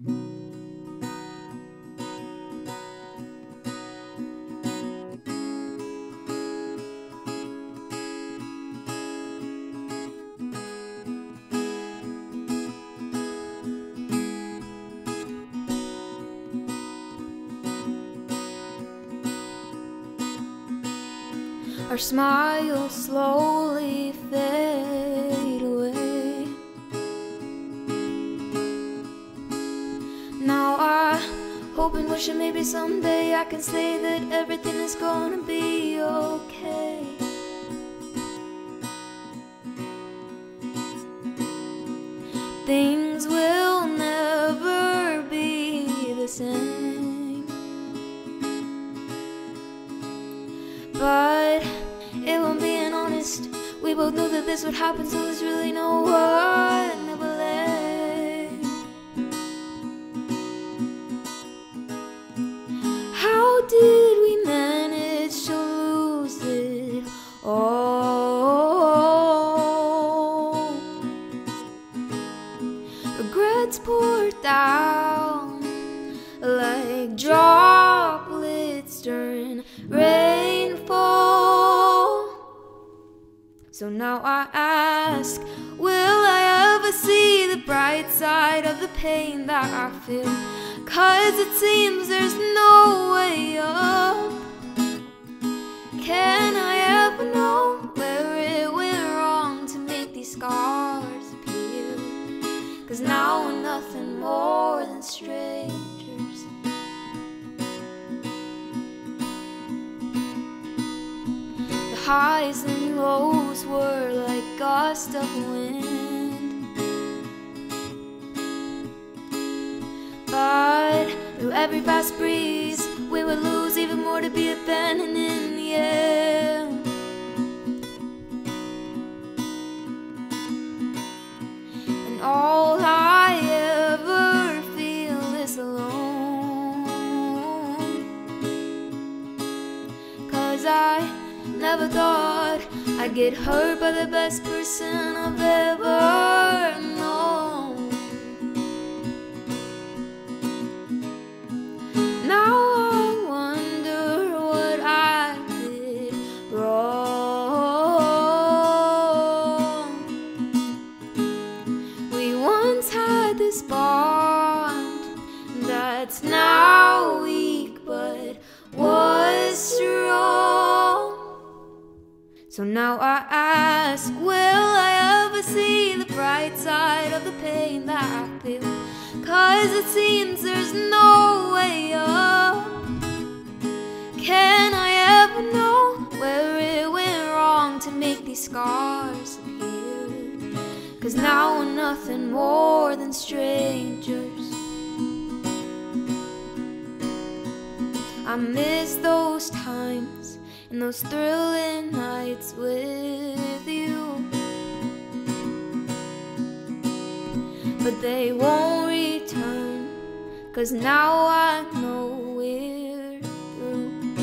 Our smiles slowly fade hope and wish that maybe someday I can say that everything is gonna be okay. Things will never be the same. But it won't be an honest. We both knew that this would happen, so there's really no one droplets during rainfall. So now I ask, will I ever see the bright side of the pain that I feel? Cause it seems there's no way up. Can I ever know where it went wrong to make these scars appear? Cause now we're nothing more than strangers. Highs and lows were like gusts of wind. But through every fast breeze, we would lose even more to be abandoned in the end. And all I ever feel is alone. Cause I never thought I'd get hurt by the best person I've ever known. Now I wonder what I did wrong. We once had this bond that's now weak but was strong. So now I ask, will I ever see the bright side of the pain that I feel? Cause it seems there's no way up. Can I ever know where it went wrong to make these scars appear? Cause now we're nothing more than strangers. I miss those times and those thrilling nights with you. But they won't return, cause now I know we're through.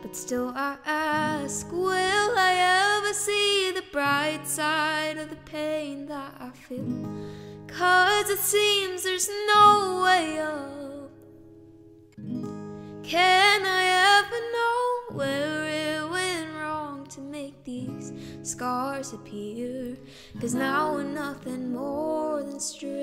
But still, I ask, will I ever see the bright side of the pain that I feel? Cause it seems there's no way up. Can I ever know where it went wrong to make these scars appear? Cause now we're nothing more than strangers.